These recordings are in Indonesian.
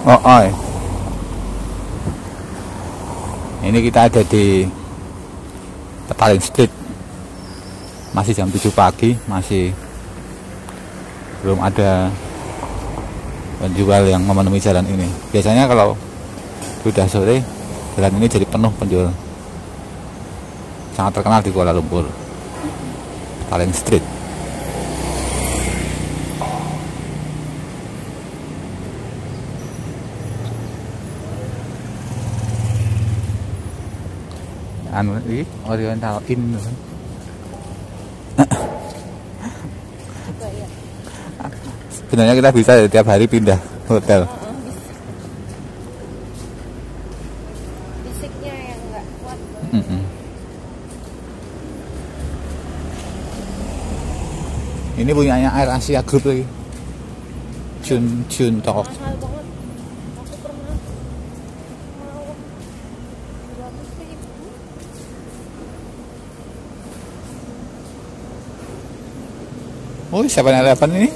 Oh, oh. Ini kita ada di Petaling Street. Masih jam 7 pagi, masih belum ada penjual yang memenuhi jalan ini. Biasanya kalau sudah sore, jalan ini jadi penuh penjual. Sangat terkenal di Kuala Lumpur. Petaling Street. Anu ini Oriental Inn kan. sebenarnya kita bisa ya, tiap hari pindah hotel. Fisiknya yang nggak kuat. Mm -mm. ini punyanya Air Asia Group lagi. Jun Jun Talk oh siapa yang eleven ini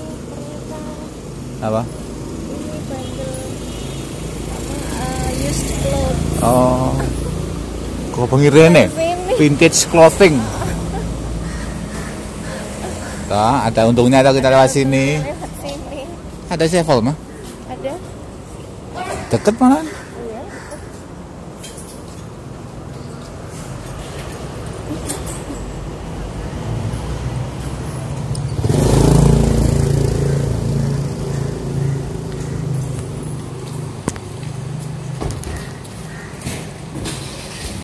apa ini bandel used clothes oh kok vintage clothing. Nah, ada untungnya ada kita lewat sini lewat sini ada sevel mah ada deket malah